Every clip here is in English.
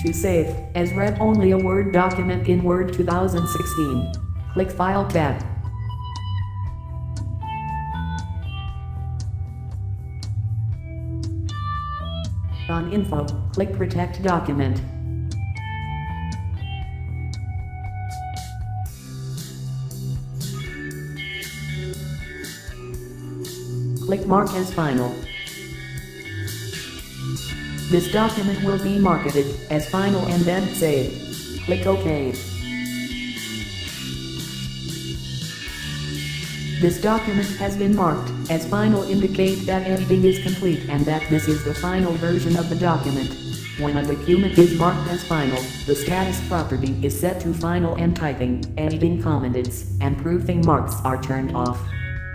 To save, as read only a Word document in Word 2016. Click File tab. On Info, click Protect Document. Click Mark as Final. This document will be marketed as final and then saved. Click OK. This document has been marked as final indicate that editing is complete and that this is the final version of the document. When a document is marked as final, the status property is set to final and typing, editing comments, and proofing marks are turned off.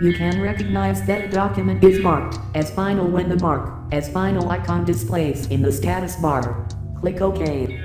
You can recognize that a document is marked as final when the mark as final icon displays in the status bar. Click OK.